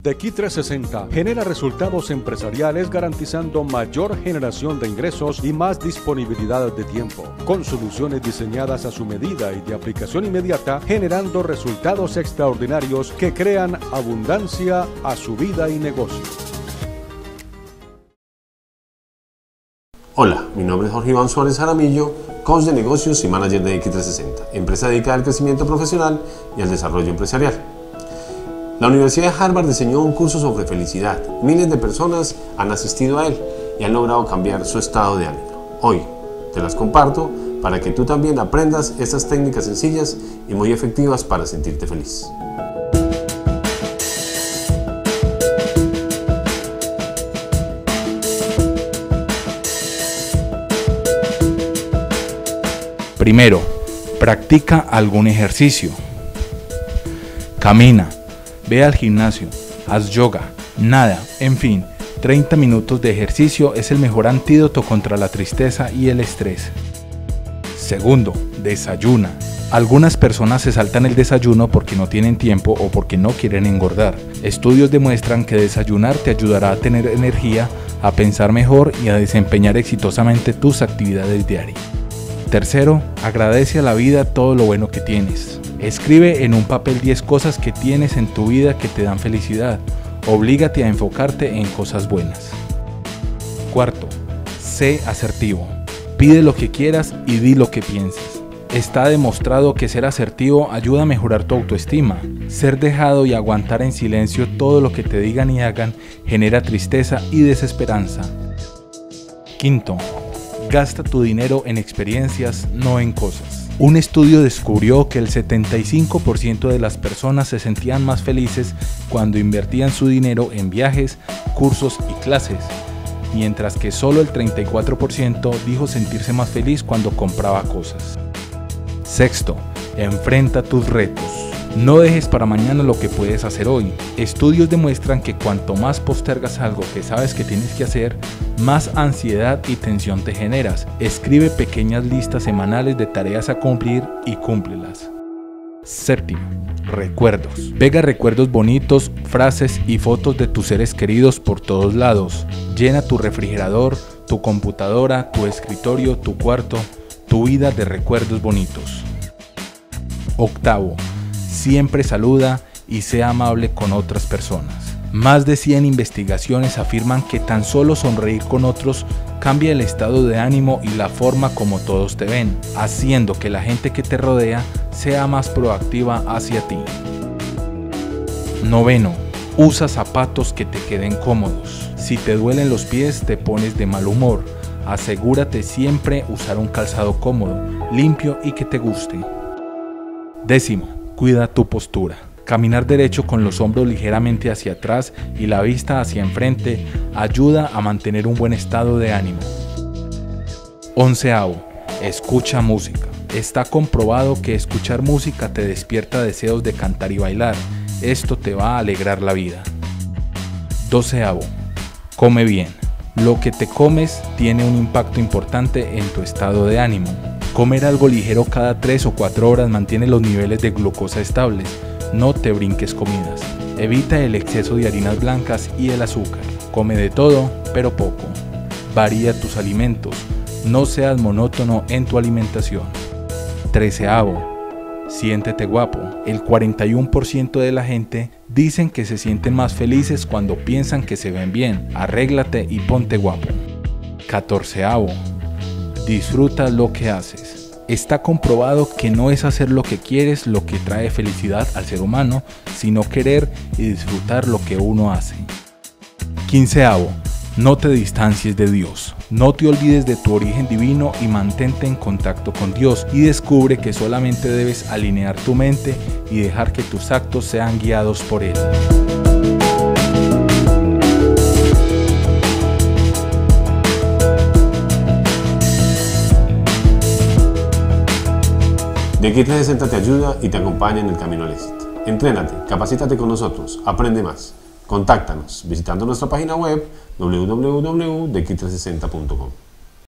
The Key 360 genera resultados empresariales garantizando mayor generación de ingresos y más disponibilidad de tiempo, con soluciones diseñadas a su medida y de aplicación inmediata, generando resultados extraordinarios que crean abundancia a su vida y negocio. Hola, mi nombre es Jorge Iván Suárez Jaramillo, coach de negocios y manager de X360, empresa dedicada al crecimiento profesional y al desarrollo empresarial. La Universidad de Harvard diseñó un curso sobre felicidad. Miles de personas han asistido a él y han logrado cambiar su estado de ánimo. Hoy te las comparto para que tú también aprendas estas técnicas sencillas y muy efectivas para sentirte feliz. Primero, practica algún ejercicio. Camina, Ve al gimnasio, haz yoga, nada, en fin, 30 minutos de ejercicio es el mejor antídoto contra la tristeza y el estrés. Segundo, desayuna. Algunas personas se saltan el desayuno porque no tienen tiempo o porque no quieren engordar. Estudios demuestran que desayunar te ayudará a tener energía, a pensar mejor y a desempeñar exitosamente tus actividades diarias. Tercero, agradece a la vida todo lo bueno que tienes. Escribe en un papel 10 cosas que tienes en tu vida que te dan felicidad. Oblígate a enfocarte en cosas buenas. Cuarto, sé asertivo. Pide lo que quieras y di lo que piensas. Está demostrado que ser asertivo ayuda a mejorar tu autoestima. Ser dejado y aguantar en silencio todo lo que te digan y hagan genera tristeza y desesperanza. Quinto, gasta tu dinero en experiencias, no en cosas. Un estudio descubrió que el 75% de las personas se sentían más felices cuando invertían su dinero en viajes, cursos y clases, mientras que solo el 34% dijo sentirse más feliz cuando compraba cosas. Sexto, enfrenta tus retos. No dejes para mañana lo que puedes hacer hoy. Estudios demuestran que cuanto más postergas algo que sabes que tienes que hacer, más ansiedad y tensión te generas. Escribe pequeñas listas semanales de tareas a cumplir y cúmplelas. Séptimo, recuerdos. Pega recuerdos bonitos, frases y fotos de tus seres queridos por todos lados. Llena tu refrigerador, tu computadora, tu escritorio, tu cuarto, tu vida de recuerdos bonitos. Octavo, siempre saluda y sea amable con otras personas. Más de 100 investigaciones afirman que tan solo sonreír con otros cambia el estado de ánimo y la forma como todos te ven, haciendo que la gente que te rodea sea más proactiva hacia ti. Noveno. Usa zapatos que te queden cómodos. Si te duelen los pies te pones de mal humor. Asegúrate siempre usar un calzado cómodo, limpio y que te guste. Décimo Cuida tu postura. Caminar derecho con los hombros ligeramente hacia atrás y la vista hacia enfrente ayuda a mantener un buen estado de ánimo. Onceavo. Escucha música. Está comprobado que escuchar música te despierta deseos de cantar y bailar. Esto te va a alegrar la vida. Doceavo. Come bien. Lo que te comes tiene un impacto importante en tu estado de ánimo. Comer algo ligero cada 3 o 4 horas mantiene los niveles de glucosa estables. No te brinques comidas. Evita el exceso de harinas blancas y el azúcar. Come de todo, pero poco. Varía tus alimentos. No seas monótono en tu alimentación. Treceavo. Siéntete guapo. El 41% de la gente dicen que se sienten más felices cuando piensan que se ven bien. Arréglate y ponte guapo. Catorceavo Disfruta lo que haces. Está comprobado que no es hacer lo que quieres lo que trae felicidad al ser humano, sino querer y disfrutar lo que uno hace. Quinceavo, no te distancies de Dios. No te olvides de tu origen divino y mantente en contacto con Dios y descubre que solamente debes alinear tu mente y dejar que tus actos sean guiados por Él. De aquí 360 te ayuda y te acompaña en el camino al éxito. Entrénate, capacítate con nosotros, aprende más. Contáctanos visitando nuestra página web www.dequi360.com.